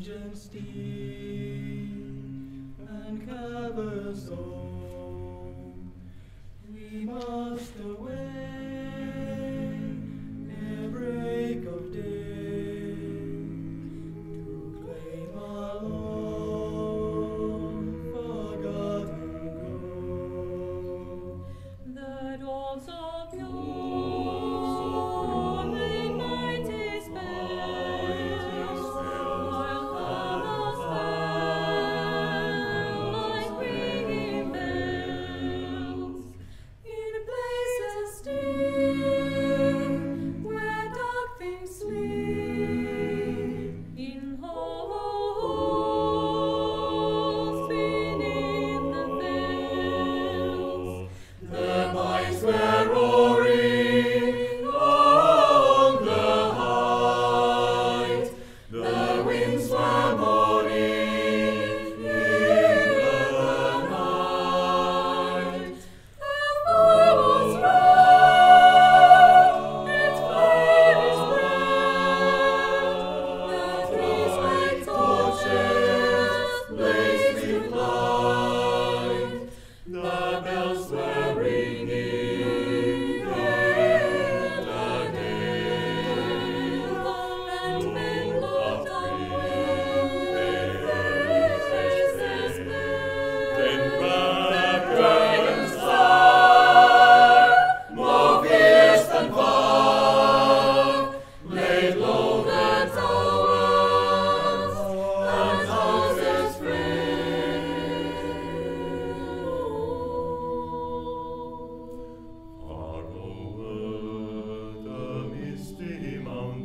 engine deep and covers all.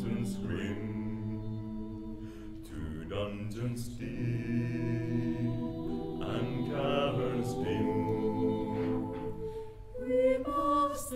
dungeons grim, to dungeons deep, and caverns dim. We must